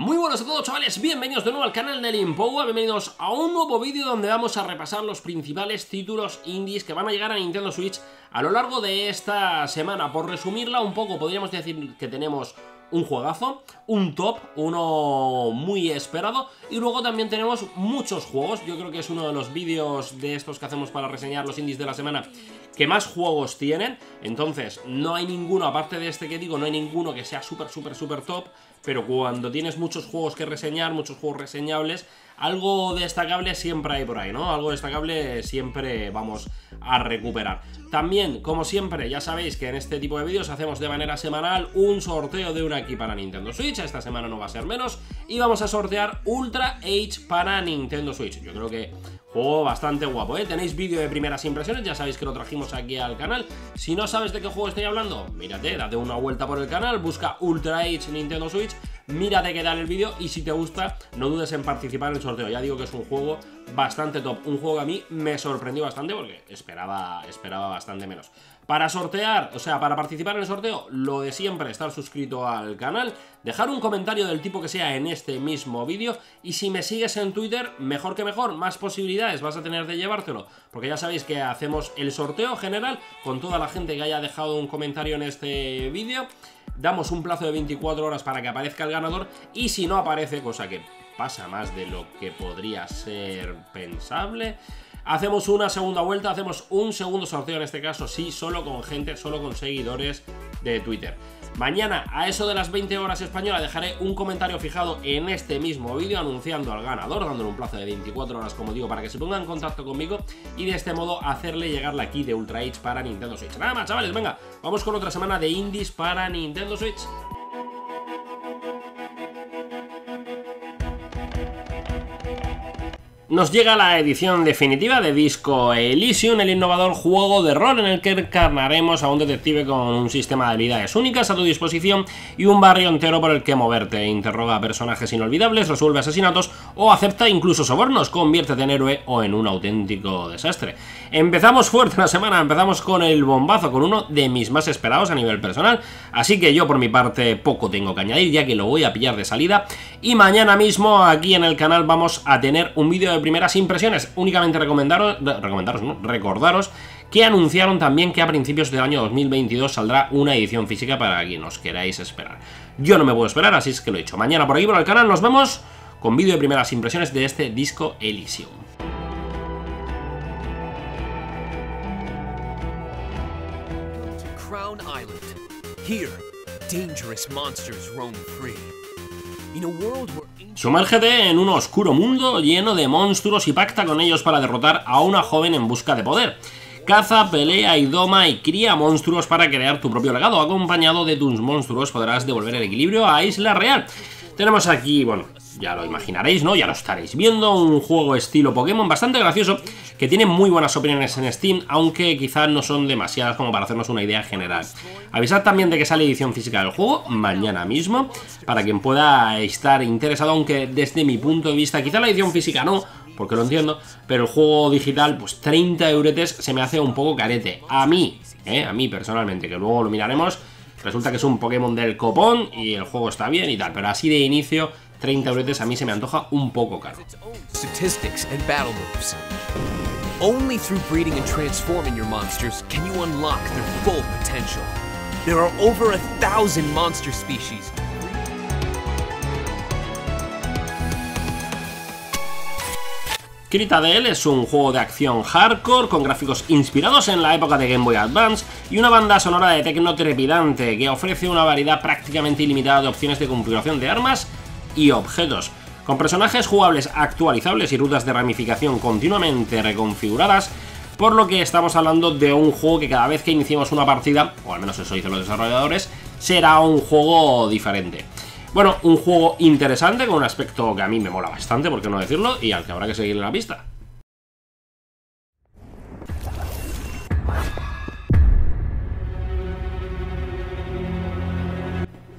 Muy buenos a todos chavales, bienvenidos de nuevo al canal de Limpowa, bienvenidos a un nuevo vídeo donde vamos a repasar los principales títulos indies que van a llegar a Nintendo Switch a lo largo de esta semana. Por resumirla un poco, podríamos decir que tenemos un juegazo, un top, uno muy esperado y luego también tenemos muchos juegos, yo creo que es uno de los vídeos de estos que hacemos para reseñar los indies de la semana que más juegos tienen, entonces no hay ninguno, aparte de este que digo, no hay ninguno que sea súper, súper, súper top, pero cuando tienes muchos juegos que reseñar, muchos juegos reseñables, algo destacable siempre hay por ahí, ¿no? Algo destacable siempre vamos a recuperar. También, como siempre, ya sabéis que en este tipo de vídeos hacemos de manera semanal un sorteo de una aquí para Nintendo Switch, esta semana no va a ser menos, y vamos a sortear Ultra H para Nintendo Switch. Yo creo que Juego bastante guapo, ¿eh? Tenéis vídeo de primeras impresiones, ya sabéis que lo trajimos aquí al canal. Si no sabes de qué juego estoy hablando, mírate, date una vuelta por el canal, busca Ultra H Nintendo Switch, mírate qué tal el vídeo y si te gusta, no dudes en participar en el sorteo. Ya digo que es un juego bastante top, un juego que a mí me sorprendió bastante porque esperaba, esperaba bastante menos. Para sortear, o sea, para participar en el sorteo, lo de siempre, estar suscrito al canal, dejar un comentario del tipo que sea en este mismo vídeo y si me sigues en Twitter, mejor que mejor, más posibilidades vas a tener de llevártelo, porque ya sabéis que hacemos el sorteo general con toda la gente que haya dejado un comentario en este vídeo, damos un plazo de 24 horas para que aparezca el ganador y si no aparece, cosa que pasa más de lo que podría ser pensable, Hacemos una segunda vuelta, hacemos un segundo sorteo en este caso, sí, solo con gente, solo con seguidores de Twitter. Mañana, a eso de las 20 horas española, dejaré un comentario fijado en este mismo vídeo anunciando al ganador, dándole un plazo de 24 horas, como digo, para que se ponga en contacto conmigo y de este modo hacerle llegar la key de Ultra H para Nintendo Switch. Nada más, chavales, venga, vamos con otra semana de indies para Nintendo Switch. Nos llega la edición definitiva de Disco Elysium, el innovador juego de rol en el que encarnaremos a un detective con un sistema de habilidades únicas a tu disposición y un barrio entero por el que moverte. Interroga a personajes inolvidables, resuelve asesinatos o acepta incluso sobornos, conviértete en héroe o en un auténtico desastre. Empezamos fuerte la semana, empezamos con el bombazo, con uno de mis más esperados a nivel personal, así que yo por mi parte poco tengo que añadir ya que lo voy a pillar de salida y mañana mismo aquí en el canal vamos a tener un vídeo de primeras impresiones, únicamente recomendaros, recomendaros recordaros que anunciaron también que a principios del año 2022 saldrá una edición física para quien os queráis esperar. Yo no me puedo esperar, así es que lo he hecho. Mañana por aquí por el canal nos vemos con vídeo de primeras impresiones de este disco Elysium. Crown Island. Sumérgete en un oscuro mundo lleno de monstruos y pacta con ellos para derrotar a una joven en busca de poder. Caza, pelea y doma y cría monstruos para crear tu propio legado. Acompañado de tus monstruos podrás devolver el equilibrio a Isla Real. Tenemos aquí, bueno, ya lo imaginaréis, ¿no? Ya lo estaréis viendo, un juego estilo Pokémon bastante gracioso, que tiene muy buenas opiniones en Steam, aunque quizás no son demasiadas como para hacernos una idea general. Avisad también de que sale edición física del juego, mañana mismo, para quien pueda estar interesado, aunque desde mi punto de vista, quizá la edición física no, porque lo entiendo, pero el juego digital, pues 30 euretes se me hace un poco carete. A mí, ¿eh? A mí personalmente, que luego lo miraremos, resulta que es un Pokémon del copón y el juego está bien y tal, pero así de inicio 30 euros a mí se me antoja un poco caro. Only through breeding and transforming your monsters can you unlock their full potential. There are over a thousand monster species. Es un juego de acción hardcore con gráficos inspirados en la época de Game Boy Advance y una banda sonora de tecno trepidante que ofrece una variedad prácticamente ilimitada de opciones de configuración de armas y objetos, con personajes jugables actualizables y rutas de ramificación continuamente reconfiguradas, por lo que estamos hablando de un juego que cada vez que iniciemos una partida, o al menos eso dicen los desarrolladores, será un juego diferente. Bueno, un juego interesante con un aspecto que a mí me mola bastante, por qué no decirlo, y al que habrá que seguirle la pista.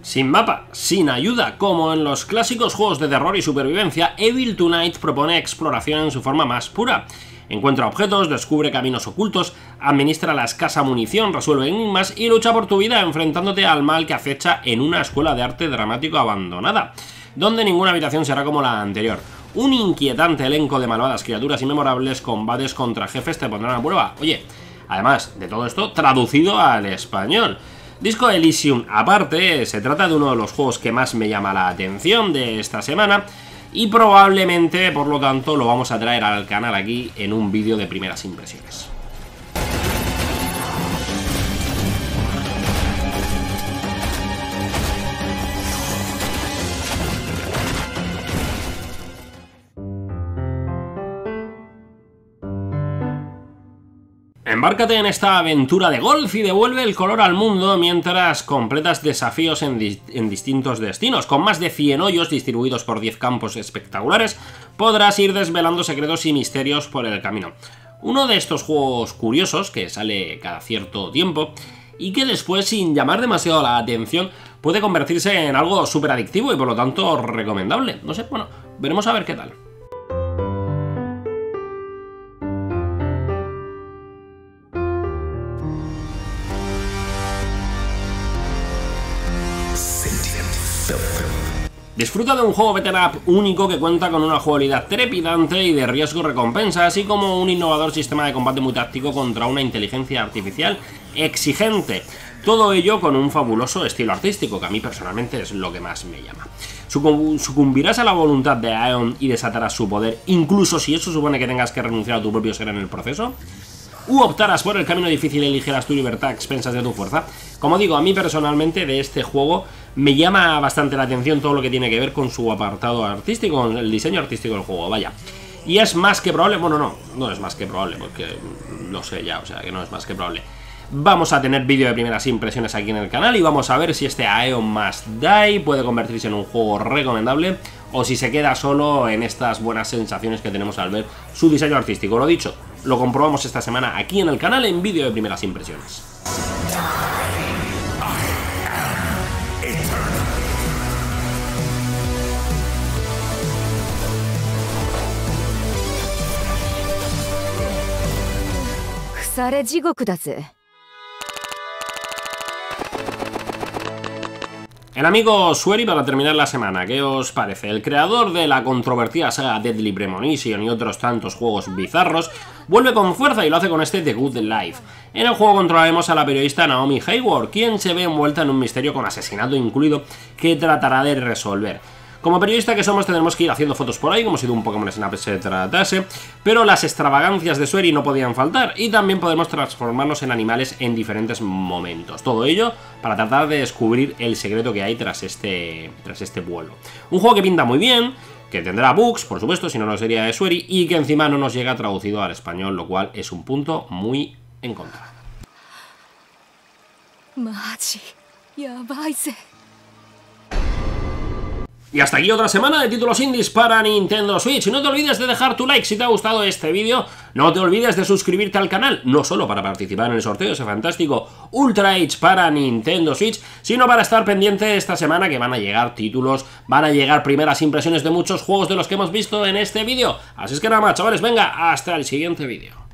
Sin mapa, sin ayuda, como en los clásicos juegos de terror y supervivencia, Evil Tonight propone exploración en su forma más pura. Encuentra objetos, descubre caminos ocultos, administra la escasa munición, resuelve enigmas y lucha por tu vida enfrentándote al mal que acecha en una escuela de arte dramático abandonada. donde ninguna habitación será como la anterior. Un inquietante elenco de malvadas criaturas y memorables combates contra jefes te pondrán a prueba. Oye, además de todo esto, traducido al español. Disco Elysium, aparte, se trata de uno de los juegos que más me llama la atención de esta semana y probablemente, por lo tanto, lo vamos a traer al canal aquí en un vídeo de primeras impresiones. Embárcate en esta aventura de golf y devuelve el color al mundo mientras completas desafíos en, distintos destinos. Con más de 100 hoyos distribuidos por 10 campos espectaculares, podrás ir desvelando secretos y misterios por el camino. Uno de estos juegos curiosos que sale cada cierto tiempo y que después, sin llamar demasiado la atención, puede convertirse en algo súper adictivo y por lo tanto recomendable. No sé, bueno, veremos a ver qué tal. Disfruta de un juego beat'em up único que cuenta con una jugabilidad trepidante y de riesgo-recompensa, así como un innovador sistema de combate muy táctico contra una inteligencia artificial exigente. Todo ello con un fabuloso estilo artístico, que a mí personalmente es lo que más me llama. Sucumbirás a la voluntad de Aeon y desatarás su poder, incluso si eso supone que tengas que renunciar a tu propio ser en el proceso u optarás por el camino difícil y eligieras tu libertad a expensas de tu fuerza. Como digo, a mí personalmente de este juego me llama bastante la atención todo lo que tiene que ver con su apartado artístico, con el diseño artístico del juego, vaya. Y es más que probable, bueno, no, no es más que probable, porque lo sé ya, o sea, que no es más que probable. Vamos a tener vídeo de primeras impresiones aquí en el canal y vamos a ver si este Aeon Must Die puede convertirse en un juego recomendable o si se queda solo en estas buenas sensaciones que tenemos al ver su diseño artístico. Lo dicho, lo comprobamos esta semana aquí en el canal en vídeo de primeras impresiones. El amigo Sueri para terminar la semana, ¿qué os parece? El creador de la controvertida saga Deadly Premonition y otros tantos juegos bizarros vuelve con fuerza y lo hace con este The Good Life. En el juego controlaremos a la periodista Naomi Hayward, quien se ve envuelta en un misterio con asesinato incluido que tratará de resolver. Como periodista que somos tendremos que ir haciendo fotos por ahí, como si de un Pokémon Snap se tratase, pero las extravagancias de Sueri no podían faltar, y también podemos transformarnos en animales en diferentes momentos. Todo ello para tratar de descubrir el secreto que hay tras este, tras este vuelo. Un juego que pinta muy bien, que tendrá bugs, por supuesto, si no, no sería de Sueri, y que encima no nos llega traducido al español, lo cual es un punto muy en contra. Y hasta aquí otra semana de títulos indies para Nintendo Switch. No te olvides de dejar tu like si te ha gustado este vídeo. No te olvides de suscribirte al canal, no solo para participar en el sorteo ese fantástico Ultra H para Nintendo Switch, sino para estar pendiente esta semana que van a llegar títulos, van a llegar primeras impresiones de muchos juegos de los que hemos visto en este vídeo. Así es que nada más, chavales, venga, hasta el siguiente vídeo.